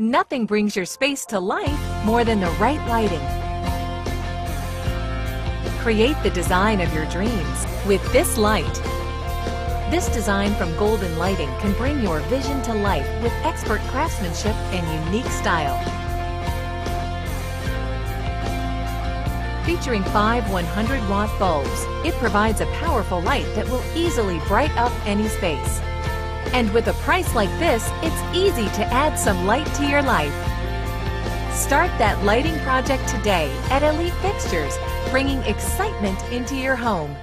Nothing brings your space to life more than the right lighting. Create the design of your dreams with this light. This design from Golden Lighting can bring your vision to life with expert craftsmanship and unique style. Featuring five 100 watt bulbs, it provides a powerful light that will easily bright up any space. And with a price like this, it's easy to add some light to your life. Start that lighting project today at Elite Fixtures, bringing excitement into your home.